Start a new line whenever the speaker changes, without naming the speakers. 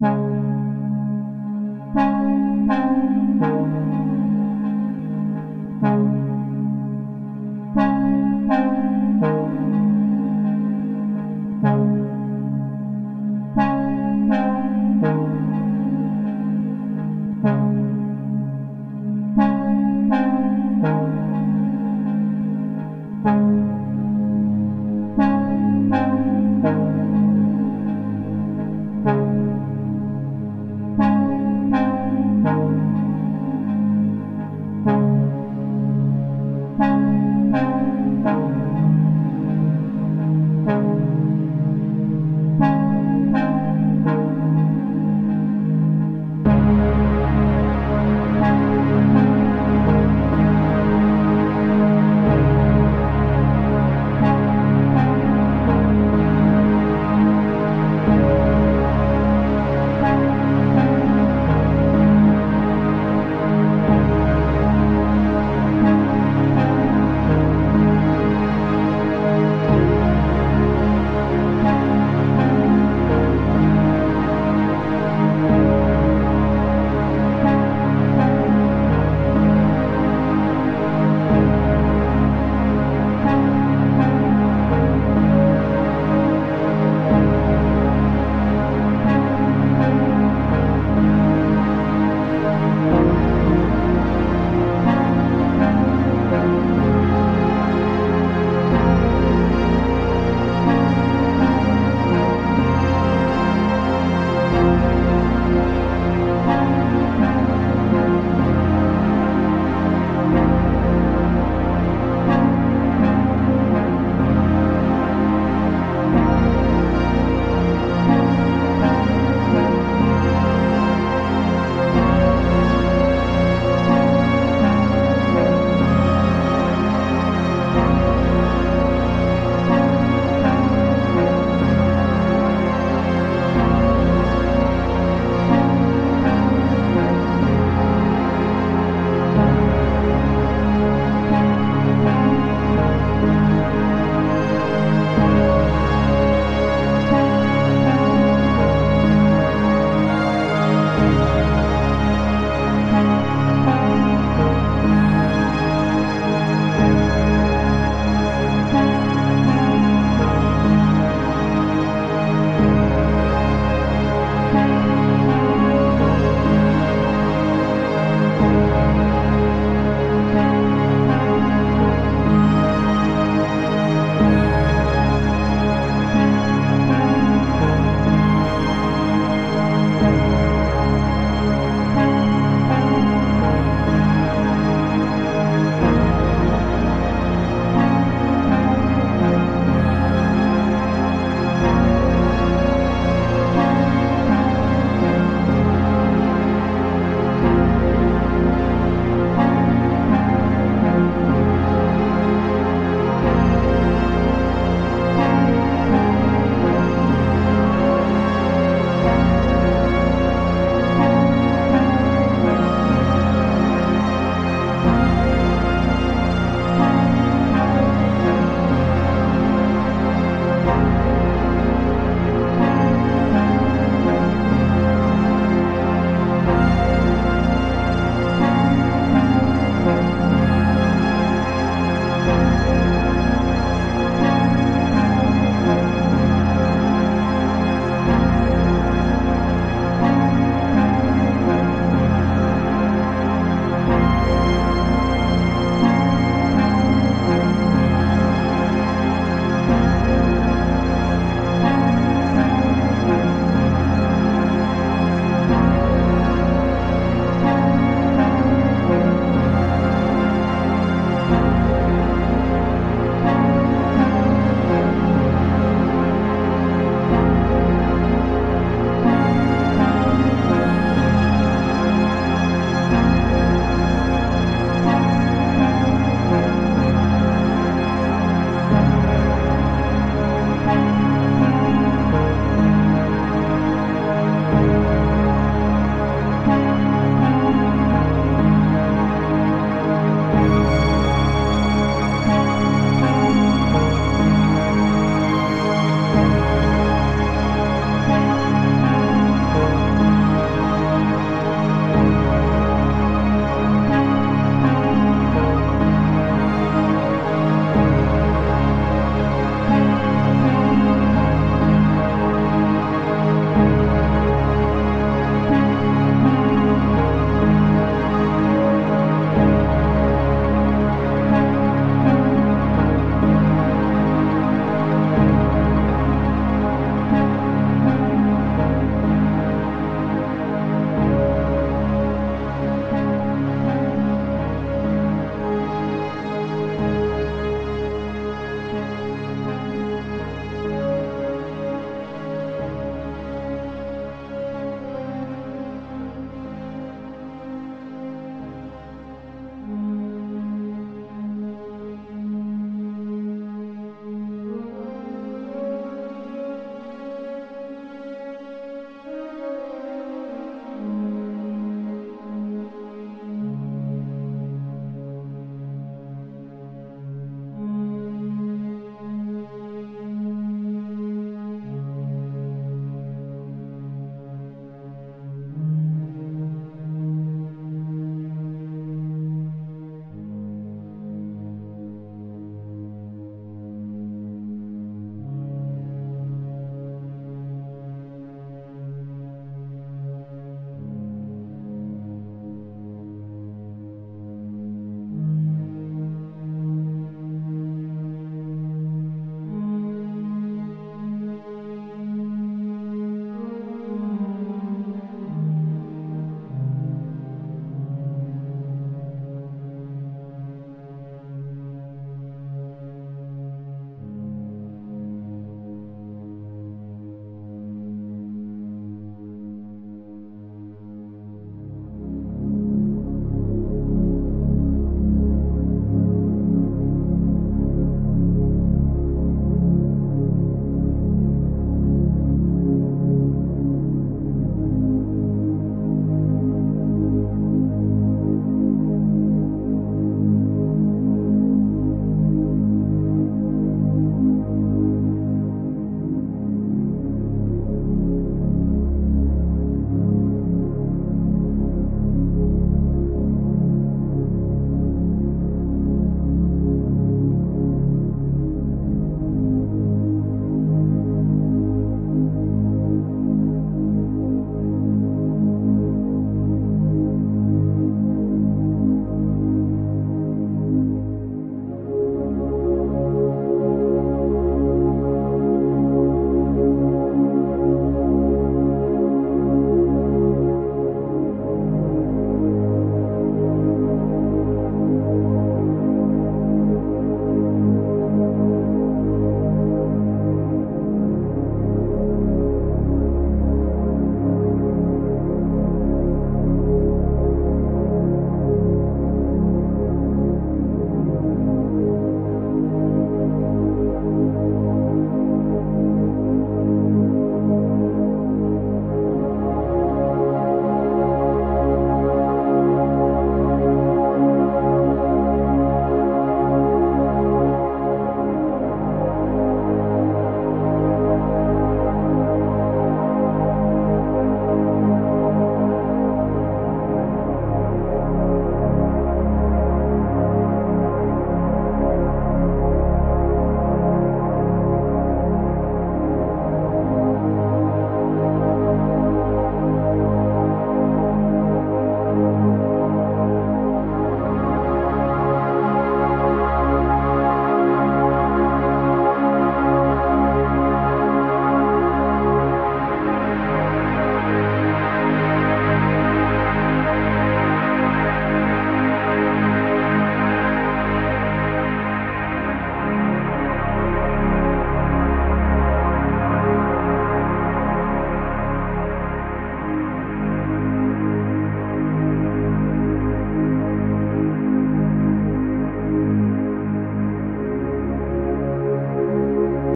嗯